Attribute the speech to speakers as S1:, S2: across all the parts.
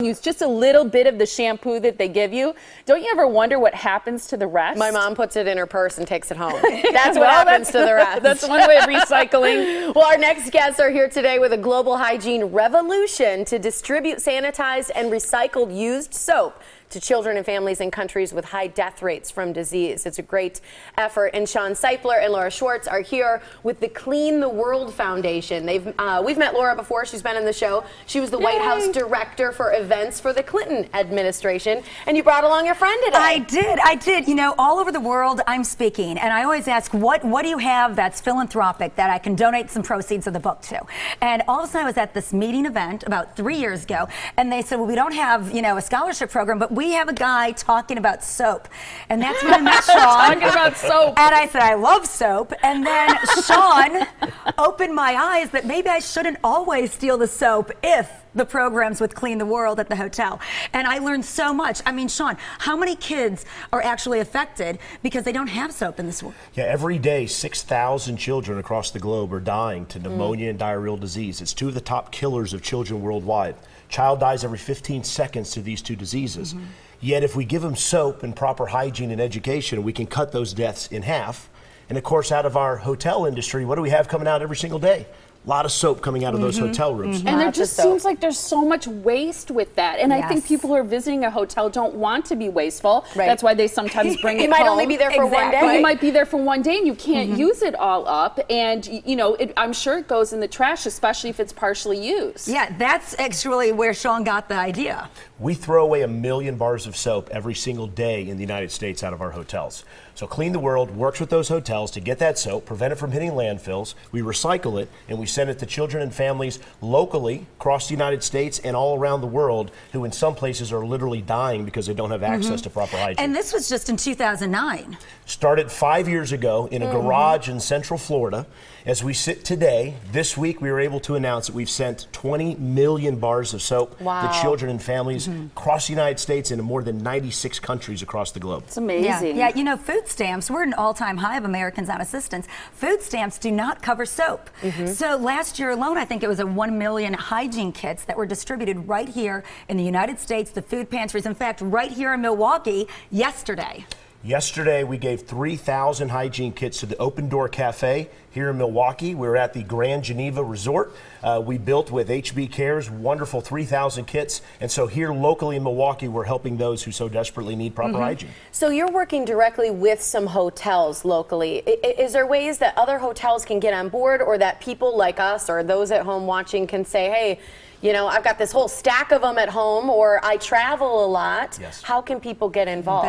S1: use just a little bit of the shampoo that they give you. Don't you ever wonder what happens to the rest?
S2: My mom puts it in her purse and takes it home. That's what happens
S1: that's-
S2: to the rest.
S1: That's one way of recycling.
S2: Well, our next guests are here today with a global hygiene revolution to distribute sanitized and recycled used soap to children and families in countries with high death rates from disease. It's a great effort. And Shawn Seipler and Laura Schwartz are here with the Clean the World Foundation. They've uh, we've met Laura before. She's been in the show. She was the White House director for events for the Clinton administration, and you brought along your friend today.
S3: I did, I did. You know, all over the world, I'm speaking, and I always ask, what what do you have that's philanthropic that I can donate some proceeds of the book to? And all of a sudden, I was at this meeting event about three years ago, and they said, well, we don't have you know a scholarship program, but we have a guy talking about soap, and that's when I met Shawn.
S1: Talking about soap.
S3: And I said, I love soap. And then Shawn opened my eyes that maybe I shouldn't always steal the soap if the programs with Clean the World at the hotel. And I learned so much. I mean, Shawn, how many kids are actually affected because they don't have soap in this world?
S4: Yeah, every day, 6,000 children across the globe are dying to mm. pneumonia and diarrheal disease. It's two of the top killers of children worldwide. Child dies every 15 seconds to these two diseases. Yet, if we give them soap and proper hygiene and education, we can cut those deaths in half. And of course, out of our hotel industry, what do we have coming out every single day? A lot of soap coming out of those mm-hmm. hotel rooms. Mm-hmm.
S1: And there
S2: Lots of
S1: just
S2: soap.
S1: seems like there's so much waste with that. And I think
S3: Yes.
S1: people who are visiting a hotel don't want to be wasteful.
S2: Right.
S1: That's why they sometimes bring it
S2: You
S1: it
S2: might
S1: home.
S2: only be there for one
S3: Exactly.
S2: day.
S1: But you might be there for one day and you can't mm-hmm. use it all up. And, y- you know, it, I'm sure it goes in the trash, especially if it's partially used.
S3: Yeah, that's actually where Shawn got the idea.
S4: We throw away a million bars of soap every single day in the United States out of our hotels. So Clean the World works with those hotels to get that soap, prevent it from hitting landfills. We recycle it and we send it to children and families locally across the United States and all around the world who in some places are literally dying because they don't have access to proper hygiene.
S3: And this was just in 2009.
S4: Started five years ago in a
S3: Mm-hmm.
S4: garage in Central Florida. As we sit today, this week we were able to announce that we've sent 20 million bars of soap
S2: Wow.
S4: to children and families
S3: Mm-hmm.
S4: across the United States and in more than 96 countries across the globe.
S1: It's amazing.
S3: Yeah, yeah, you know, food stamps, we're at an all time high of Americans on assistance. Food stamps do not cover soap. Mm-hmm. So last year alone, I think it was a 1 million hygiene kits that were distributed right here in the United States, the food pantries. In fact, right here in Milwaukee yesterday.
S4: Yesterday, we gave 3,000 hygiene kits to the Open Door Cafe here in Milwaukee. We were at the Grand Geneva Resort. Uh, we built with HB Cares wonderful 3,000 kits. And so here locally in Milwaukee, we're helping those who so desperately need proper
S3: Mm-hmm.
S4: hygiene.
S2: So you're working directly with some hotels locally. I- i- Is there ways that other hotels can get on board or that people like us or those at home watching can say, hey, you know, I've got this whole stack of them at home or I travel a lot.
S4: Yes.
S2: How can people get involved?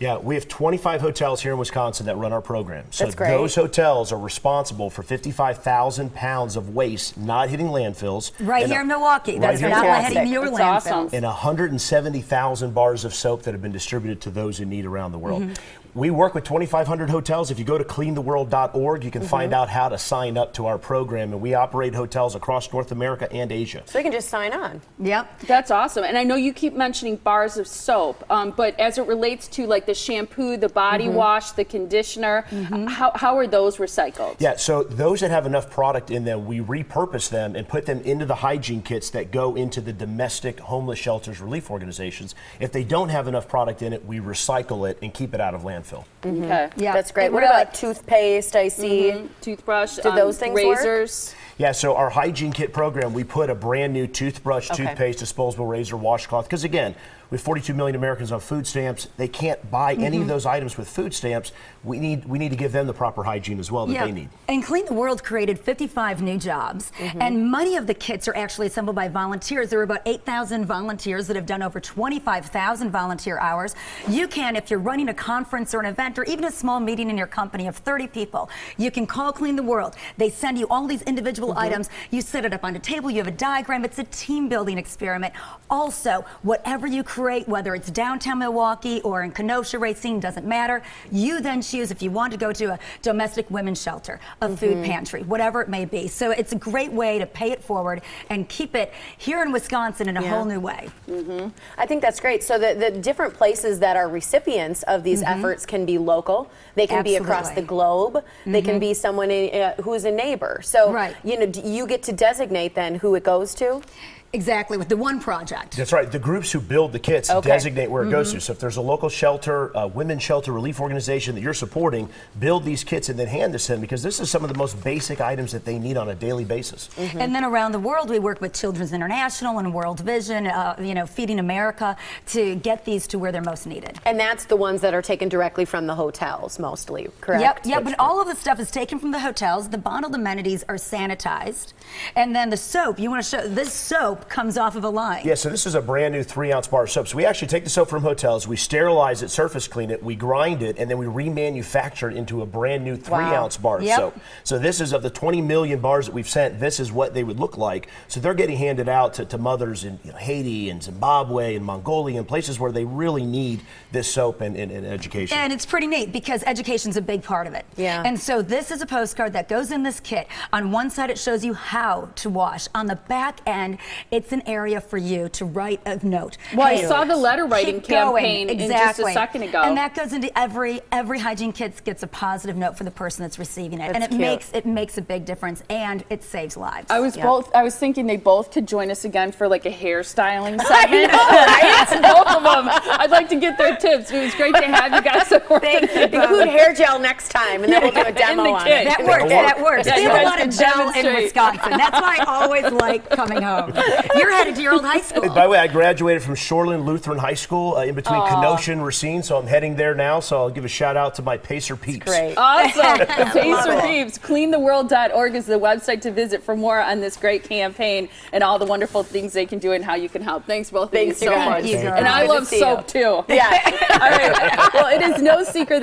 S3: Bet.
S4: Yeah, we have 25 hotels here in Wisconsin that run our program. So
S2: That's great.
S4: those hotels are responsible for 55,000 pounds of waste not hitting landfills.
S3: Right here
S4: a-
S3: in Milwaukee.
S4: right
S3: That's
S4: here in
S3: not
S4: Milwaukee.
S3: heading your
S1: That's
S3: landfill.
S1: awesome.
S4: and 170,000 bars of soap that have been distributed to those in need around the world.
S3: Mm-hmm.
S4: We work with 2,500 hotels. If you go to cleantheworld.org, you can
S3: Mm-hmm.
S4: find out how to sign up to our program. And we operate hotels across North America and Asia.
S2: So they can just sign on.
S3: Yep.
S1: That's awesome. And I know you keep mentioning bars of soap, um, but as it relates to like the shampoo, the body wash, the conditioner, how, how are those recycled?
S4: Yeah, so those that have enough product in them, we repurpose them and put them into the hygiene kits that go into the domestic homeless shelters relief organizations. If they don't have enough product in it, we recycle it and keep it out of landfill.
S1: Okay.
S3: Yeah.
S2: That's great.
S3: It
S2: what
S3: really-
S2: about toothpaste? I see.
S1: Toothbrush,
S2: Do
S1: um,
S2: those things work?
S1: razors.
S4: Yeah, so our hygiene kit program, we put a brand new toothbrush,
S2: Okay.
S4: toothpaste, disposable razor, washcloth. Because again, with 42 million Americans on food stamps, they can't buy any
S2: Mm-hmm.
S4: of those items with food stamps. We need we need to give them the proper hygiene as well that
S3: Yeah.
S4: they need.
S3: And Clean the World created 55 new jobs.
S2: Mm-hmm.
S3: And many of the kits are actually assembled by volunteers. There are about 8,000 volunteers that have done over 25,000 volunteer hours. You can, if you're running a conference or an event or even a small meeting in your company of 30 people, you can call Clean the World. They send you all these individual
S2: Mm-hmm.
S3: items. You set it up on a table, you have a diagram. It's a team building experiment. Also, whatever you create, whether it's downtown Milwaukee or in Kenosha Racine, doesn't matter. You then choose if you want to go to a domestic women's shelter, a
S2: Mm-hmm.
S3: food pantry, whatever it may be. So it's a great way to pay it forward and keep it here in Wisconsin in a
S2: Yeah.
S3: whole new way.
S2: I think that's great. So the, the different places that are recipients of these efforts can be local. They can be across the
S3: Absolutely.
S2: globe. They can be someone in, uh, who is a neighbor. So
S3: Right.
S2: you know, do you get to designate then who it goes to.
S3: Exactly, with the one project.
S4: That's right. The groups who build the kits
S2: Okay.
S4: designate where it goes to. So if there's a local shelter, a women's shelter relief organization that you're supporting, build these kits and then hand this to them because this is some of the most basic items that they need on a daily basis.
S3: And then around the world, we work with Children's International and World Vision, uh, you know, Feeding America to get these to where they're most needed.
S2: And that's the ones that are taken directly from the hotels, mostly, correct?
S3: Yep, yep. But all of the stuff is taken from the hotels. The bottled amenities are sanitized, and then the soap. You want to show this soap comes off of a line.
S4: Yeah, so this is a brand new three ounce bar of soap. So we actually take the soap from hotels, we sterilize it, surface clean it, we grind it, and then we remanufacture it into a brand new three
S2: Wow.
S4: ounce bar of
S3: Yep.
S4: soap. So this is of the 20 million bars that we've sent, this is what they would look like. So they're getting handed out to, to mothers in you know, Haiti and Zimbabwe and Mongolia and places where they really need this soap and, and, and education.
S3: And it's pretty neat because education's a big part of it.
S2: Yeah.
S3: And so this is a postcard that goes in this kit. On one side, it shows you how to wash. On the back end, it's an area for you to write a note.
S1: Well, I
S3: Hey,
S1: saw the letter writing
S3: keep going.
S1: campaign in just a second ago.
S3: And that goes into every every hygiene kit gets a positive note for the person that's receiving it, and it
S2: cute.
S3: makes it makes a big difference, and it saves lives.
S1: I was
S2: Yeah.
S1: both. I was thinking they both could join us again for like a hairstyling
S2: I
S1: segment.
S2: know, right?
S1: both of them. I'd like to get their tips. It was great to have you guys.
S3: Thank you,
S2: Include hair gel next time, and then we'll do a demo on
S1: kit.
S2: it.
S3: That works. That works.
S1: Yeah,
S3: we
S1: you
S3: have a lot of gel in. Wisconsin. That's why I always like coming home. You're headed to your old high school.
S4: By the way, I graduated from Shoreland Lutheran High School uh, in between Kenosha and Racine, so I'm heading there now. So I'll give a shout out to my Pacer peeps.
S2: Great.
S1: Awesome. The Pacer. Peeps. Cleantheworld.org is the website to visit for more on this great campaign and all the wonderful things they can do and how you can help. Thanks both
S2: Thanks,
S1: of you
S2: you
S1: so much.
S3: You girls.
S1: And I
S2: Good to
S1: love
S2: see
S1: soap too.
S2: Yeah.
S1: all right. Well, it is no secret.